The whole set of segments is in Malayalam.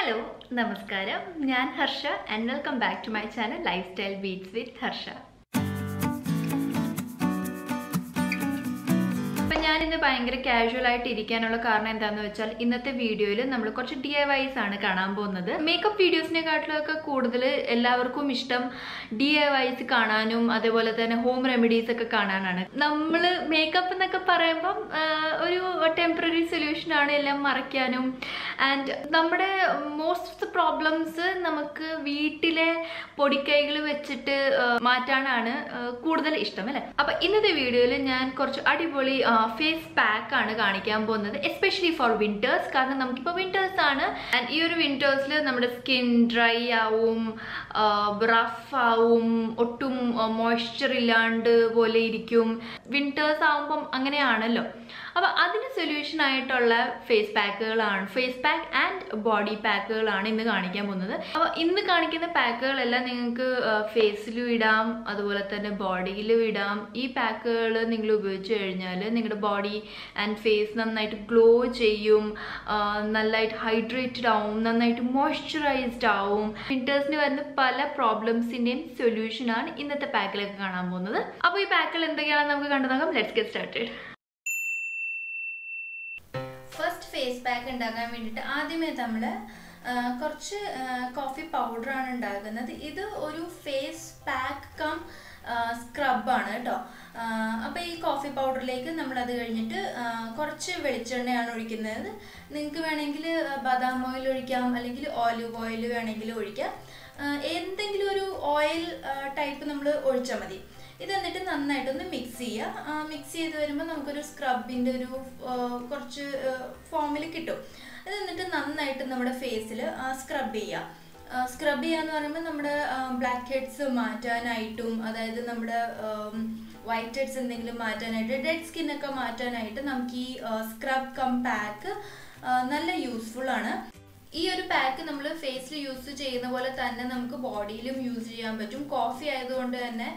ഹലോ നമസ്കാരം. ഞാൻ Harsha and welcome back to my channel lifestyle beats with Harsha. അപ്പം ഞാനിന്ന് ഭയങ്കര കാഷ്വൽ ആയിട്ട് ഇരിക്കാനുള്ള കാരണം എന്താണെന്ന് വെച്ചാൽ ഇന്നത്തെ വീഡിയോയിൽ നമ്മൾ കുറച്ച് ഡി ഐ വൈസ് ആണ് കാണാൻ പോകുന്നത്. മേക്കപ്പ് വീഡിയോസിനെക്കാട്ടിലൊക്കെ കൂടുതൽ എല്ലാവർക്കും ഇഷ്ടം ഡി ഐ വൈസ് കാണാനും അതേപോലെ തന്നെ ഹോം റെമഡീസ് ഒക്കെ കാണാനാണ്. നമ്മൾ മേക്കപ്പ് എന്നൊക്കെ പറയുമ്പം ഒരു ടെമ്പററി സൊല്യൂഷൻ ആണ് എല്ലാം മറയ്ക്കാനും ആൻഡ് നമ്മുടെ മോസ്റ്റ് ഓഫ് ദ പ്രോബ്ലംസ് നമുക്ക് വീട്ടിലെ പൊടിക്കൈകൾ വെച്ചിട്ട് മാറ്റാനാണ് കൂടുതൽ ഇഷ്ടം അല്ലേ? അപ്പൊ ഇന്നത്തെ വീഡിയോയിൽ ഞാൻ കുറച്ച് അടിപൊളി ഫേസ് പാക്ക് ആണ് കാണിക്കാൻ പോകുന്നത് എസ്പെഷ്യലി ഫോർ വിന്റേഴ്സ് കാരണം നമുക്കിപ്പോൾ വിന്റേഴ്സ് ആണ്. ആൻഡ് ഈ ഒരു വിന്റേഴ്സിൽ നമ്മുടെ സ്കിൻ ഡ്രൈ ആവും റഫ് ആവും ഒട്ടും മോയ്സ്ചർ ഇല്ലാണ്ട് പോലെ ഇരിക്കും. വിന്റേഴ്സ് ആവുമ്പം അങ്ങനെയാണല്ലോ. അപ്പൊ അതിന് സൊല്യൂഷൻ ആയിട്ടുള്ള ഫേസ് പാക്കുകളാണ് ഫേസ് പാക്ക് ആൻഡ് ബോഡി പാക്കുകളാണ് ഇന്ന് കാണിക്കാൻ പോകുന്നത്. അപ്പൊ ഇന്ന് കാണിക്കുന്ന പാക്കുകളെല്ലാം നിങ്ങൾക്ക് ഫേസിലും ഇടാം അതുപോലെ തന്നെ ബോഡിയിലും ഇടാം. ഈ പാക്കുകൾ നിങ്ങൾ ഉപയോഗിച്ച് കഴിഞ്ഞാൽ നിങ്ങളുടെ ബോഡി ആൻഡ് ഫേസ് നന്നായിട്ട് ഗ്ലോ ചെയ്യും നന്നായിട്ട് ഹൈഡ്രേറ്റഡ് ആവും നന്നായിട്ട് മോയ്സ്ചറൈസ്ഡ് ആവും. വിന്റേഴ്സിന് വരുന്ന പല പ്രോബ്ലംസിന്റെയും സൊല്യൂഷനാണ് ഇന്നത്തെ പാക്കിലൊക്കെ കാണാൻ പോകുന്നത്. അപ്പോൾ ഈ പാക്കുകൾ എന്തൊക്കെയാണെന്ന് നമുക്ക് കണ്ടു നോക്കാം let's get started face pack ഉണ്ടാക്കാൻ വേണ്ടിയിട്ട് ആദ്യമേ നമ്മൾ കുറച്ച് കോഫി പൗഡറാണ് ഉണ്ടാക്കുന്നത് ഇത് ഒരു ഫേസ് പാക്ക് കം സ്ക്രബാണ് കേട്ടോ അപ്പോൾ ഈ കോഫി പൗഡറിലേക്ക് നമ്മൾ അത് കഴിഞ്ഞിട്ട് കുറച്ച് വെളിച്ചെണ്ണയാണ് ഒഴിക്കുന്നത്. നിങ്ങൾക്ക് വേണമെങ്കിൽ ബദാം ഓയിൽ ഒഴിക്കാം അല്ലെങ്കിൽ ഓലിവ് ഓയിൽ വേണമെങ്കിൽ ഒഴിക്കാം. എന്തെങ്കിലും ഒരു ഓയിൽ ടൈപ്പ് നമ്മൾ ഒഴിച്ചാൽ മതി. ഇത് എന്നിട്ട് നന്നായിട്ടൊന്ന് മിക്സ് ചെയ്യുക മിക്സ് ചെയ്ത് വരുമ്പോൾ നമുക്കൊരു സ്ക്രബിന്റെ ഒരു കുറച്ച് ഫോമിൽ കിട്ടും. ഇത് എന്നിട്ട് നന്നായിട്ട് നമ്മുടെ ഫേസിൽ സ്ക്രബ് ചെയ്യുക സ്ക്രബ് ചെയ്യാന്ന് പറയുമ്പോൾ നമ്മുടെ ബ്ലാക്ക് ഹെഡ്സ് മാറ്റാനായിട്ടും അതായത് നമ്മുടെ വൈറ്റ് ഹെഡ്സ് എന്തെങ്കിലും മാറ്റാനായിട്ട് ഡെഡ് സ്കിന്നൊക്കെ മാറ്റാനായിട്ട് നമുക്ക് ഈ സ്ക്രബ് കം പാക്ക് നല്ല യൂസ്ഫുൾ ആണ്. ഈ ഒരു പാക്ക് നമ്മൾ ഫേസിൽ യൂസ് ചെയ്യുന്ന പോലെ തന്നെ നമുക്ക് ബോഡിയിലും യൂസ് ചെയ്യാൻ പറ്റും. കോഫി ആയതുകൊണ്ട് തന്നെ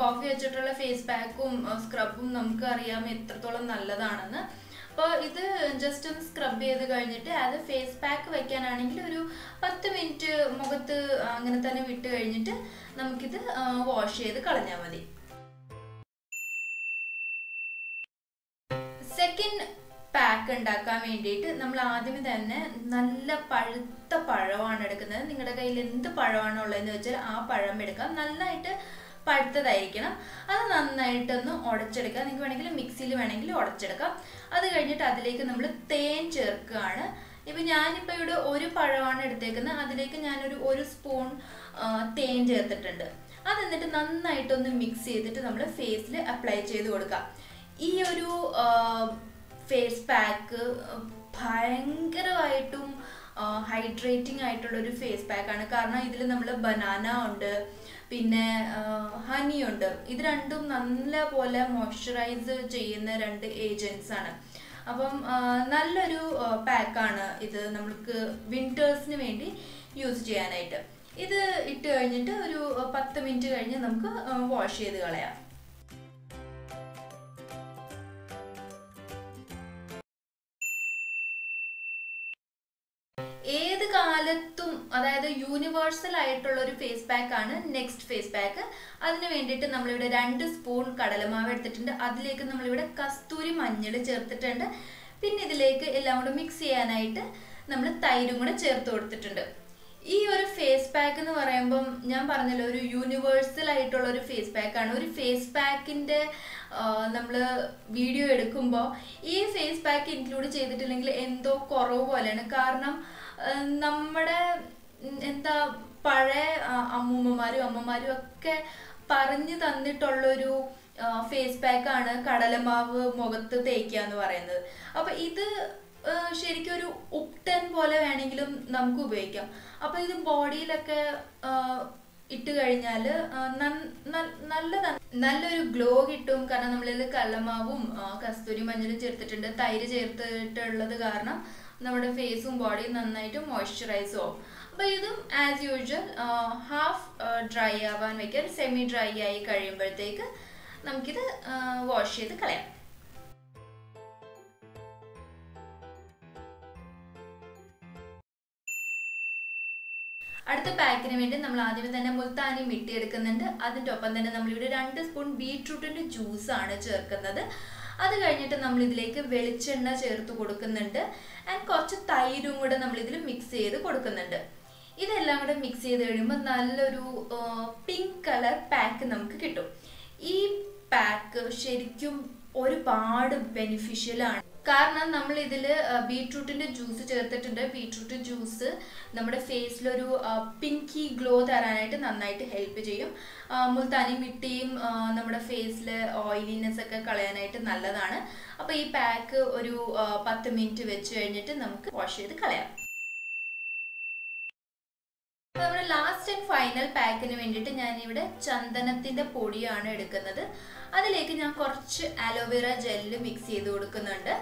കോഫി വെച്ചിട്ടുള്ള ഫേസ് പാക്കും സ്ക്രബും നമുക്ക് അറിയാം എത്രത്തോളം നല്ലതാണെന്ന്. അപ്പോൾ ഇത് ജസ്റ്റ് ഒന്ന് സ്ക്രബ് ചെയ്ത് കഴിഞ്ഞിട്ട് അത് ഫേസ് പാക്ക് വെക്കാനാണെങ്കിൽ ഒരു പത്ത് മിനിറ്റ് മുഖത്ത് അങ്ങനെ തന്നെ വിട്ട് കഴിഞ്ഞിട്ട് നമുക്കിത് വാഷ് ചെയ്ത് കളഞ്ഞാൽ മതി. ഉണ്ടാക്കാൻ വേണ്ടിയിട്ട് നമ്മൾ ആദ്യമേ തന്നെ നല്ല പഴുത്ത പഴമാണ് എടുക്കുന്നത്. നിങ്ങളുടെ കയ്യിൽ എന്ത് പഴമാണോ ഉള്ളതെന്ന് വെച്ചാൽ ആ പഴം എടുക്കാം. നന്നായിട്ട് പഴുത്തതായിരിക്കണം. അത് നന്നായിട്ടൊന്ന് ഉടച്ചെടുക്കുക. നിങ്ങൾക്ക് വേണമെങ്കിൽ മിക്സിയിൽ വേണമെങ്കിൽ ഉടച്ചെടുക്കാം. അത് കഴിഞ്ഞിട്ട് അതിലേക്ക് നമ്മൾ തേൻ ചേർക്കുകയാണ്. ഇപ്പം ഞാനിപ്പോൾ ഇവിടെ ഒരു പഴമാണ് എടുത്തേക്കുന്നത്. അതിലേക്ക് ഞാനൊരു ഒരു സ്പൂൺ തേൻ ചേർത്തിട്ടുണ്ട്. അത് എന്നിട്ട് നന്നായിട്ടൊന്ന് മിക്സ് ചെയ്തിട്ട് നമ്മൾ ഫേസിൽ അപ്ലൈ ചെയ്ത് കൊടുക്കാം ഈ ഒരു ഫേസ് പാക്ക് ഭയങ്കരമായിട്ടും ഹൈഡ്രേറ്റിംഗ് ആയിട്ടുള്ള ഒരു ഫേസ് പാക്കാണ് കാരണം ഇതിൽ നമ്മൾ ബനാന ഉണ്ട് പിന്നെ ഹണി ഉണ്ട്. ഇത് രണ്ടും നല്ല പോലെ മോയ്സ്ചറൈസ് ചെയ്യുന്ന രണ്ട് ഏജൻസ് ആണ്. അപ്പം നല്ലൊരു പാക്കാണ് ഇത് നമുക്ക് വിന്റേഴ്സിന് വേണ്ടി യൂസ് ചെയ്യാനായിട്ട്. ഇത് ഇട്ട് കഴിഞ്ഞിട്ട് ഒരു പത്ത് മിനിറ്റ് കഴിഞ്ഞ് നമുക്ക് വാഷ് ചെയ്ത് കളയാം. ഏത് കാലത്തും അതായത് യൂണിവേഴ്സൽ ആയിട്ടുള്ള ഒരു ഫേസ് പാക്ക് ആണ് നെക്സ്റ്റ് ഫേസ് പാക്ക് അതിന് വേണ്ടിയിട്ട് നമ്മളിവിടെ രണ്ട് സ്പൂൺ കടലമാവ് എടുത്തിട്ടുണ്ട്. അതിലേക്ക് നമ്മളിവിടെ കസ്തൂരി മഞ്ഞൾ ചേർത്തിട്ടുണ്ട്. പിന്നെ ഇതിലേക്ക് എല്ലാം കൂടെ മിക്സ് ചെയ്യാനായിട്ട് നമ്മൾ തൈരും കൂടെ ചേർത്ത് കൊടുത്തിട്ടുണ്ട്. ഈ ഒരു ഫേസ് പാക്ക് എന്ന് പറയുമ്പം ഞാൻ പറഞ്ഞല്ലോ ഒരു യൂണിവേഴ്സൽ ആയിട്ടുള്ള ഒരു ഫേസ് പാക്ക് ആണ്. ഒരു ഫേസ് പാക്കിന്റെ നമ്മൾ വീഡിയോ എടുക്കുമ്പോൾ ഈ ഫേസ് പാക്ക് ഇൻക്ലൂഡ് ചെയ്തിട്ടില്ലെങ്കിൽ എന്തോ കുറവ് പോലെയാണ്. കാരണം നമ്മുടെ എന്താ പഴയ അമ്മൂമ്മമാരും അമ്മമാരും ഒക്കെ പറഞ്ഞു തന്നിട്ടുള്ളൊരു ഫേസ് പാക്കാണ് കടലമാവ് മുഖത്ത് തേക്കുക എന്ന് പറയുന്നത്. അപ്പൊ ഇത് ശരിക്കും ഒരു ഉപ്ടൻ പോലെ വേണമെങ്കിലും നമുക്ക് ഉപയോഗിക്കാം. അപ്പൊ ഇത് ബോഡിയിലൊക്കെ ഇട്ട് കഴിഞ്ഞാൽ നല്ലതാണ്. നല്ലൊരു ഗ്ലോ കിട്ടും. കാരണം നമ്മളിത് കള്ളമാവും കസ്തൂരി മഞ്ഞളും ചേർത്തിട്ടുണ്ട്. തൈര് ചേർത്തിട്ടുള്ളത് കാരണം നമ്മുടെ ഫേസും ബോഡിയും നന്നായിട്ട് മോയ്സ്ചറൈസ് ആവും. അപ്പൊ ഇതും ആസ് യൂഷ്വൽ ഹാഫ് ഡ്രൈ ആവാൻ വെക്കാൻ സെമി ഡ്രൈ ആയി കഴിയുമ്പോഴത്തേക്ക് നമുക്കിത് വാഷ് ചെയ്ത് കളയാം. അടുത്ത പാക്കിന് വേണ്ടി നമ്മൾ ആദ്യമേ തന്നെ മുൽത്താനി വെട്ടിയെടുക്കുന്നുണ്ട് അതിന്റെ ഒപ്പം തന്നെ നമ്മളിവിടെ രണ്ട് സ്പൂൺ ബീട്രൂട്ടിന്റെ ജ്യൂസാണ് ചേർക്കുന്നത്. അത് കഴിഞ്ഞിട്ട് നമ്മൾ ഇതിലേക്ക് വെളിച്ചെണ്ണ ചേർത്ത് കൊടുക്കുന്നുണ്ട്. ആൻഡ് കുറച്ച് തൈരും കൂടെ നമ്മൾ ഇതിൽ മിക്സ് ചെയ്ത് കൊടുക്കുന്നുണ്ട്. ഇതെല്ലാം കൂടെ മിക്സ് ചെയ്ത് കഴിയുമ്പോൾ നല്ലൊരു പിങ്ക് കളർ പാക്ക് നമുക്ക് കിട്ടും. ഈ പാക്ക് ശരിക്കും ഒരുപാട് ബെനിഫിഷ്യൽ ആണ്. കാരണം നമ്മൾ ഇതിൽ ബീട്രൂട്ടിന്റെ ജ്യൂസ് ചേർത്തിട്ടുണ്ട്. ബീട്രൂട്ട് ജ്യൂസ് നമ്മുടെ ഫേസിലൊരു പിങ്കി ഗ്ലോ തരാനായിട്ട് നന്നായിട്ട് ഹെൽപ്പ് ചെയ്യും. മുൾത്താനി മിട്ടിയും നമ്മുടെ ഫേസിൽ ഓയിലിനെസ് ഒക്കെ കളയാനായിട്ട് നല്ലതാണ്. അപ്പോൾ ഈ പാക്ക് ഒരു പത്ത് മിനിറ്റ് വെച്ച് കഴിഞ്ഞിട്ട് നമുക്ക് വാഷ് ചെയ്ത് കളയാം. നമ്മുടെ ലാസ്റ്റ് ആൻഡ് ഫൈനൽ പാക്കിന് വേണ്ടിയിട്ട് ഇവിടെ ചന്ദനത്തിന്റെ പൊടിയാണ് എടുക്കുന്നത്. അതിലേക്ക് ഞാൻ കുറച്ച് അലോവേറ ജെല്ല് മിക്സ് ചെയ്ത് കൊടുക്കുന്നുണ്ട്.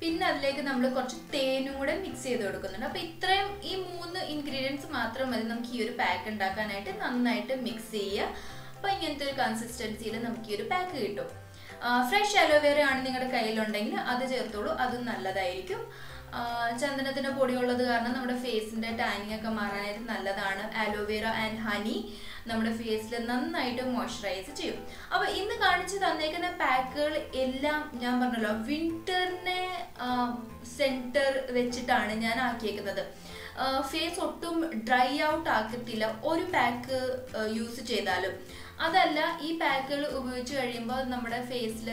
പിന്നെ അതിലേക്ക് നമ്മൾ കുറച്ച് തേനും കൂടെ മിക്സ് ചെയ്ത് കൊടുക്കുന്നുണ്ട്. അപ്പോൾ ഇത്രയും ഈ മൂന്ന് ഇൻഗ്രീഡിയൻസ് മാത്രം മതി. നമുക്ക് ഈ ഒരു പാക്ക് ഉണ്ടാക്കാനായിട്ട് നന്നായിട്ട് മിക്സ് ചെയ്യുക. അപ്പോൾ ഇങ്ങനത്തെ ഒരു കൺസിസ്റ്റൻസിയിൽ നമുക്ക് ഈ ഒരു പാക്ക് കിട്ടും. ഫ്രഷ് അലോവേറ ആണ് നിങ്ങളുടെ കയ്യിലുണ്ടെങ്കിൽ അത് ചേർത്തോളൂ. അതും നല്ലതായിരിക്കും. ചന്ദനത്തിന്റെ പൊടി ഉള്ളത് കാരണം നമ്മുടെ ഫേസിന്റെ ടാനിങ് ഒക്കെ മാറാനായിട്ട് നല്ലതാണ്. അലോവേറ ആൻഡ് ഹണി നമ്മുടെ ഫേസിൽ നന്നായിട്ട് മോയ്സ്ചറൈസ് ചെയ്യും. അപ്പൊ ഇന്ന് കാണിച്ചു തന്നേക്കുന്ന പാക്കുകൾ എല്ലാം ഞാൻ പറഞ്ഞല്ലോ വിന്ററിനെ സെന്റർ വെച്ചിട്ടാണ് ഞാൻ ആക്കിയേക്കുന്നത്. ഫേസ് ഒട്ടും ഡ്രൈ ഔട്ട് ആക്കത്തില്ല. ഒരു പാക്ക് യൂസ് ചെയ്താലും. അതല്ല ഈ പാക്കുകൾ ഉപയോഗിച്ച് കഴിയുമ്പോൾ നമ്മുടെ ഫേസിൽ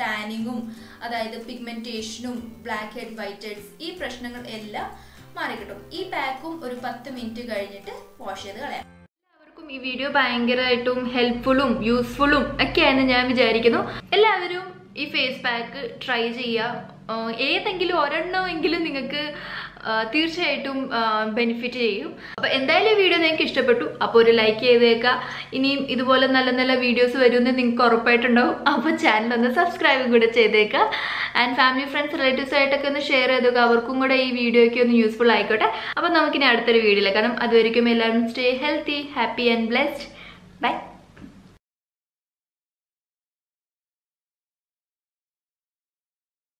ടാനിങ്ങും അതായത് പിഗ്മെന്റേഷനും ബ്ലാക്ക് ഹെഡ് വൈറ്റ് ഹെഡ്സ് ഈ പ്രശ്നങ്ങൾ എല്ലാം മാറിക്കിട്ടും. ഈ പാക്കും ഒരു പത്ത് മിനിറ്റ് കഴിഞ്ഞിട്ട് വാഷ് ചെയ്ത് കളയാം. എല്ലാവർക്കും ഈ വീഡിയോ ഭയങ്കരമായിട്ടും ഹെൽപ്ഫുള്ളും യൂസ്ഫുള്ളും ഒക്കെയാണെന്ന് ഞാൻ വിചാരിക്കുന്നു. എല്ലാവരും ഈ ഫേസ് പാക്ക് ട്രൈ ചെയ്യുക. ഏതെങ്കിലും ഒരെണ്ണമെങ്കിലും നിങ്ങൾക്ക് തീർച്ചയായിട്ടും ബെനിഫിറ്റ് ചെയ്യും. അപ്പോൾ എന്തായാലും ഈ വീഡിയോ നിങ്ങൾക്ക് ഇഷ്ടപ്പെട്ടു അപ്പോൾ ഒരു ലൈക്ക് ചെയ്തേക്കുക. ഇനിയും ഇതുപോലെ നല്ല നല്ല വീഡിയോസ് വരുമെന്ന് നിങ്ങൾക്ക് ഉറപ്പായിട്ടുണ്ടാവും. അപ്പോൾ ചാനൽ ഒന്ന് സബ്സ്ക്രൈബ് കൂടെ ചെയ്തേക്കുക. ആൻഡ് ഫാമിലി ഫ്രണ്ട്സ് റിലേറ്റീവ്സ് ആയിട്ടൊക്കെ ഒന്ന് ഷെയർ ചെയ്തേക്കുക. അവർക്കും കൂടെ ഈ വീഡിയോയ്ക്ക് ഒന്ന് യൂസ്ഫുൾ ആയിക്കോട്ടെ. അപ്പോൾ നമുക്കിനി അടുത്തൊരു വീഡിയോയിൽ കാരണം അതുവരെയും എല്ലാവരും stay healthy happy and blessed bye